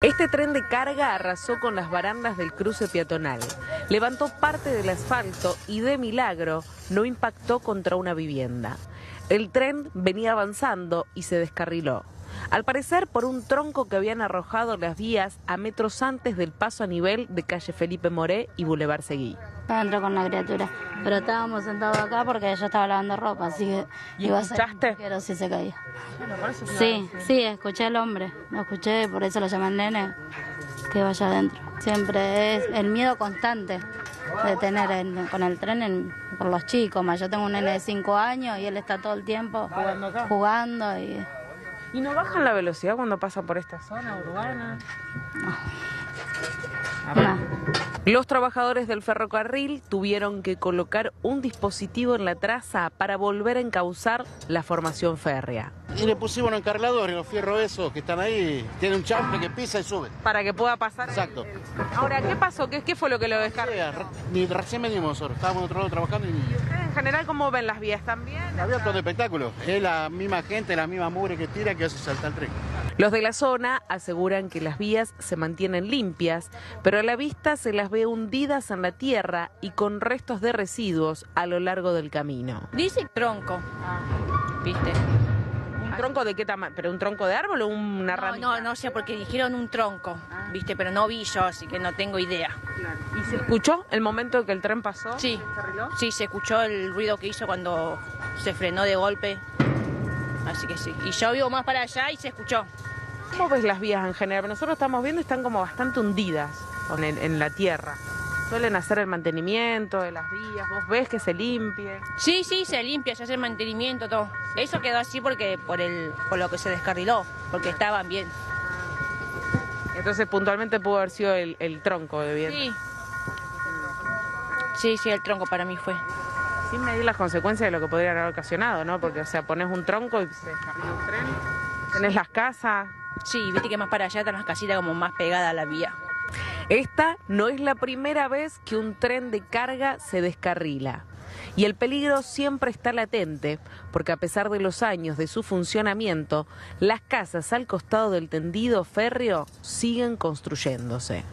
Este tren de carga arrasó con las barandas del cruce peatonal, levantó parte del asfalto y de milagro no impactó contra una vivienda. El tren venía avanzando y se descarriló. Al parecer por un tronco que habían arrojado las vías a metros antes del paso a nivel de calle Felipe Moré y Boulevard Seguí. Entró con la criatura, pero estábamos sentados acá porque yo estaba lavando ropa, así que ¿Y iba escuchaste? a ser pero si se caía. Sí, sí, escuché al hombre, lo escuché, por eso lo llaman nene, que vaya adentro. Siempre es el miedo constante de tener en- con el tren en- por los chicos, más yo tengo un nene de 5 años y él está todo el tiempo Jugando acá. jugando y ¿Y no bajan la velocidad cuando pasan por esta zona urbana? no. Los trabajadores del ferrocarril tuvieron que colocar un dispositivo en la traza para volver a encauzar la formación férrea. Y le pusimos los encarriladores, los fierros esos que están ahí. Tiene un chanfle que pisa y sube. Para que pueda pasar. Exacto. Ahora, ¿qué pasó? ¿Qué, qué fue lo que lo descargó? Re- Ni recién venimos nosotros, estábamos en otro lado trabajando y ¿Ustedes en general cómo ven las vías también? había otro espectáculo. Es la misma gente, la misma mugre que tira que hace saltar el tren. Los de la zona aseguran que las vías se mantienen limpias, pero a la vista se las ve hundidas en la tierra y con restos de residuos a lo largo del camino. Dice tronco, ¿viste? ¿Un tronco de qué tamaño? ¿Pero un tronco de árbol o una No, ramita? no, no sé, porque dijeron un tronco, ¿viste? Pero no vi yo, así que no tengo idea. ¿Y se escuchó el momento que el tren pasó? Sí, sí, se escuchó el ruido que hizo cuando se frenó de golpe. Así que sí. Y yo vivo más para allá y se escuchó. ¿Cómo ves las vías en general? Nosotros estamos viendo y están como bastante hundidas en, el- en la tierra. Suelen hacer el mantenimiento de las vías, vos ves que se limpie. Sí, sí, se limpia, se hace el mantenimiento, todo. Eso quedó así porque por el por lo que se descarriló, porque estaban bien. Entonces puntualmente pudo haber sido el, el tronco de bien. Sí. Sí, sí, el tronco para mí fue. Sin medir las consecuencias de lo que podrían haber ocasionado, ¿no? Porque, o sea, pones un tronco y se descarrila un tren, tenés las casas. Sí, viste que más para allá están las casitas como más pegadas a la vía. Esta no es la primera vez que un tren de carga se descarrila. Y el peligro siempre está latente, porque a pesar de los años de su funcionamiento, las casas al costado del tendido férreo siguen construyéndose.